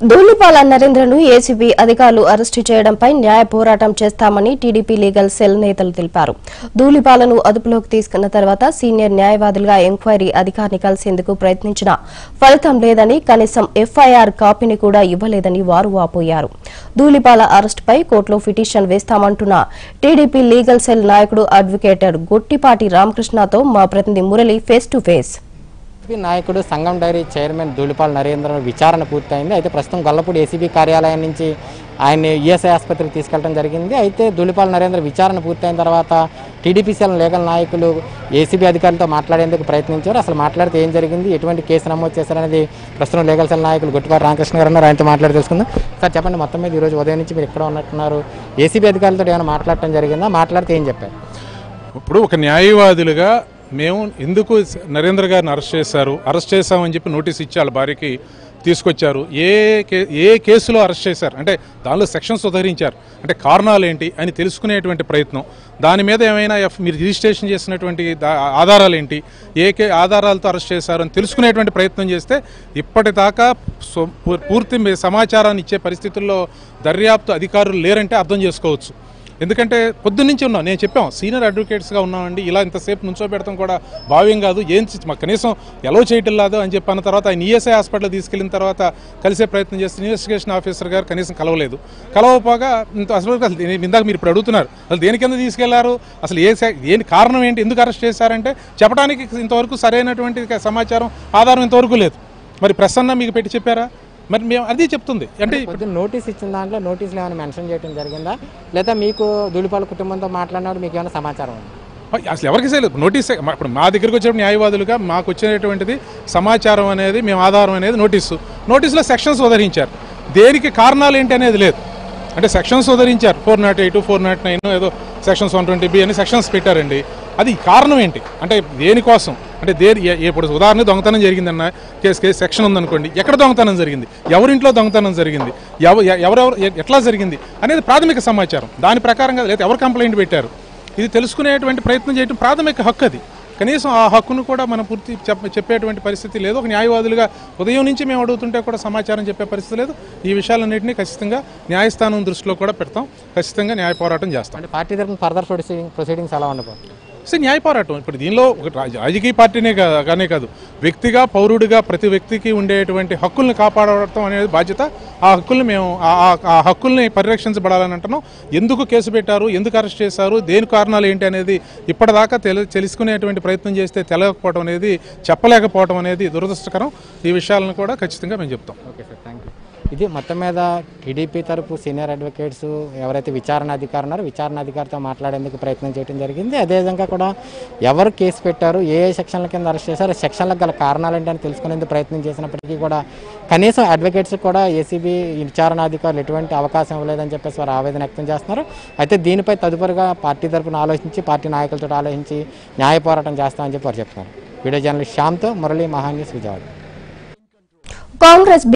ధూళిపాల నరేంద్రను ఏసీబీ అధికారులు అరెస్టు చేయడంపై న్యాయ పోరాటం చేస్తామని టీడీపీ లీగల్ సెల్ నేతలు తెలిపారు. ధూళిపాలను అదుపులోకి తీసుకున్న తర్వాత సీనియర్ న్యాయవాదులుగా ఎంక్వైరీ అధికారిని కలిసేందుకు ప్రయత్నించినా ఫలితం లేదని కనీసం ఎఫ్ఐఆర్ కాపీని కూడా ఇవ్వలేదని వారు వాపోయారు. ధూళిపాల అరెస్టుపై కోర్టులో పిటిషన్ వేస్తామంటున్న టీడీపీ లీగల్ సెల్ నాయకుడు అడ్వకేటర్ గొట్టిపాటి రామకృష్ణతో మా ప్రతినిధి Murali face to face. ACB నాయకుడు సంఘం డైరీ చైర్మన్ ధూళిపాల్ నరేంద్ర విచారణ పూర్తయింది. అయితే ప్రస్తుతం గొల్లపూడి ఏసీబీ కార్యాలయం నుంచి ఆయన్ని ఈఎస్ఐ ఆసుపత్రికి తీసుకెళ్ళడం జరిగింది. అయితే ధూళిపాల్ నరేంద్ర విచారణ పూర్తయిన తర్వాత టీడీపీసీఎల్ లీగల్ నాయకులు ఏసీబీ అధికారులతో మాట్లాడేందుకు ప్రయత్నించారు. అసలు మాట్లాడితే ఏం జరిగింది? ఎటువంటి కేసు నమోదు చేశారనేది ప్రస్తుతం లీగల్ సెల్ నాయకులు గుట్టుపాటి రామకృష్ణ గారు ఉన్నారు. ఆయనతో మాట్లాడి తెలుసుకుందాం. సార్ చెప్పండి. మొత్తం మీద ఈరోజు ఉదయం నుంచి మీరు ఎక్కడ ఉన్నట్టున్నారు? ఏసీబీ అధికారులతో ఏమైనా మాట్లాడటం జరిగిందా? మాట్లాడితే ఏం చెప్పారు? ఇప్పుడు ఒక న్యాయవాదులుగా మేము ఎందుకు నరేంద్ర గారిని అరెస్ట్ చేశారు? అరెస్ట్ చేశామని చెప్పి నోటీస్ ఇచ్చి వాళ్ళ భార్యకి తీసుకొచ్చారు. ఏ కే ఏ కేసులో అరెస్ట్ చేశారు? అంటే దానిలో సెక్షన్స్ ఉదహరించారు. అంటే కారణాలు ఏంటి అని తెలుసుకునేటువంటి ప్రయత్నం. దాని మీద ఏమైనా ఎఫ్ మీరు రిజిస్ట్రేషన్ చేసినటువంటి దా- ఆధారాలు ఏంటి? ఏ కే ఆధారాలతో అరెస్ట్ చేశారు అని తెలుసుకునేటువంటి ప్రయత్నం చేస్తే ఇప్పటిదాకా సో- పూర్తి సమాచారాన్ని ఇచ్చే పరిస్థితుల్లో దర్యాప్తు అధికారులు లేరంటే అర్థం చేసుకోవచ్చు. ఎందుకంటే పొద్దున్నుంచి ఉన్నాం. నేను చెప్పాం సీనియర్ అడ్వకేట్స్గా ఉన్నామండి. ఇలా ఇంతసేపు నుంచో పెడతాం కూడా భావ్యం కాదు. ఏం మాకు కనీసం ఎలా చేయటం లేదు అని చెప్పి అన్న తర్వాత ఆయన ఈఎస్ఐ హాస్పిటల్ తీసుకెళ్ళిన తర్వాత కలిసే ప్రయత్నం చేస్తే ఇన్వెస్టిగేషన్ ఆఫీసర్ గారు కనీసం కలవలేదు. కలవపోగా ఇంత అసలు అసలు ఇందాక మీరు ఇప్పుడు అడుగుతున్నారు అసలు దేని కింద తీసుకెళ్ళారు? అసలు ఏ శా- దేని కారణం ఏంటి? ఎందుకు అరెస్ట్ చేశారంటే చెప్పడానికి ఇంతవరకు సరైనటువంటి సమాచారం ఆధారం ఇంతవరకు లేదు. మరి ప్రసన్న మీకు పెట్టి చెప్పారా? మరి మేము అది చెప్తుంది. అంటే నోటీస్ ఇచ్చిన దాంట్లో నోటీసులు ఏమైనా మెన్షన్ చేయడం జరిగిందా? లేదా మీకు ధూళిపాల కుటుంబంతో మాట్లాడినప్పుడు మీకు ఏమైనా సమాచారం ఉందా? అసలు ఎవరికి చేయలేదు నోటీస్ ఇప్పుడు మా దగ్గరికి వచ్చే న్యాయవాదులుగా మాకు వచ్చినటువంటిది సమాచారం అనేది మేము ఆధారం అనేది నోటీసు. నోటీసులో సెక్షన్స్ ఉదరించారు. దేనికి కారణాలు ఏంటి అనేది లేదు. అంటే sections ఉదరించారు. Four not eight four not nine ఏదో సెక్షన్స్ వన్ ట్వంటీ బి అని సెక్షన్స్ పెట్టారండి. అది కారణం ఏంటి? అంటే దేనికోసం? అంటే దేర్ ఇప్పుడు ఉదాహరణ దొంగతనం జరిగిందన్న కేసు కేసు సెక్షన్ ఉందనుకోండి. ఎక్కడ దొంగతనం జరిగింది? ఎవరింట్లో దొంగతనం జరిగింది? ఎవ- ఎవరెవరు ఎ- ఎట్లా జరిగింది? అనేది ప్రాథమిక సమాచారం. దాని ప్రకారంగా లేదా ఎవరు కంప్లైంట్ పెట్టారు? ఇది తెలుసుకునేటువంటి ప్రయత్నం చేయడం ప్రాథమిక హక్కు అది. కనీసం ఆ హక్కును కూడా మనం పూర్తి చెప్పేటువంటి పరిస్థితి లేదు. ఒక న్యాయవాదులుగా ఉదయం నుంచి మేము అడుగుతుంటే కూడా సమాచారం చెప్పే పరిస్థితి లేదు. ఈ విషయాలన్నింటినీ ఖచ్చితంగా న్యాయస్థానం దృష్టిలో కూడా పెడతాం. ఖచ్చితంగా న్యాయ పోరాటం చేస్తాం. అంటే పార్టీ తరఫున ఫర్దర్ ప్రొసీడింగ్ ప్రొసీడింగ్స్ ఎలా ఉండబోతుంది సో న్యాయ పోరాటం. ఇప్పుడు దీనిలో ఒక రాజ- రాజకీయ పార్టీనే కానే కాదు. వ్యక్తిగా పౌరుడిగా ప్రతి వ్యక్తికి ఉండేటువంటి హక్కుల్ని కాపాడటం అనేది బాధ్యత. ఆ హక్కుల్ని మేము ఆ- హక్కుల్ని పరిరక్షించబడాలని అంటున్నాం. ఎందుకు కేసు పెట్టారు? ఎందుకు అరెస్ట్ చేశారు? దేని కారణాలు ఏంటి అనేది ఇప్పటిదాకా తెలి తెలుసుకునేటువంటి ప్రయత్నం చేస్తే తెలియకపోవడం అనేది చెప్పలేకపోవడం అనేది దురదృష్టకరం. ఈ విషయాలను కూడా ఖచ్చితంగా మేము చెప్తాం. ఓకే సార్ థ్యాంక్ యూ ఇది మొత్తం మీద టీడీపీ తరపు సీనియర్ అడ్వకేట్స్ ఎవరైతే విచారణ అధికారి ఉన్నారో విచారణ అధికారితో మాట్లాడేందుకు ప్రయత్నం చేయడం జరిగింది. అదేవిధంగా కూడా ఎవరు కేసు పెట్టారు ఏ ఏ సెక్షన్ల కింద అరెస్ట్ చేశారు సెక్షన్లకు గల కారణాలు ఏంటని తెలుసుకునేందుకు ప్రయత్నం చేసినప్పటికీ కూడా కనీసం అడ్వకేట్స్ కూడా ఏసీబీ విచారణ అధికారులు ఎటువంటి అవకాశం ఇవ్వలేదని చెప్పేసి వారు ఆవేదన వ్యక్తం చేస్తున్నారు. అయితే దీనిపై తదుపరిగా పార్టీ తరపున ఆలోచించి పార్టీ నాయకులతో ఆలోచించి న్యాయ పోరాటం చేస్తామని చెప్పి వారు చెప్తున్నారు. వీడియో జర్నలిస్ట్ శ్యామ్తో మురళీ మహాన్యూస్ విజయవాడ. కాంగ్రెస్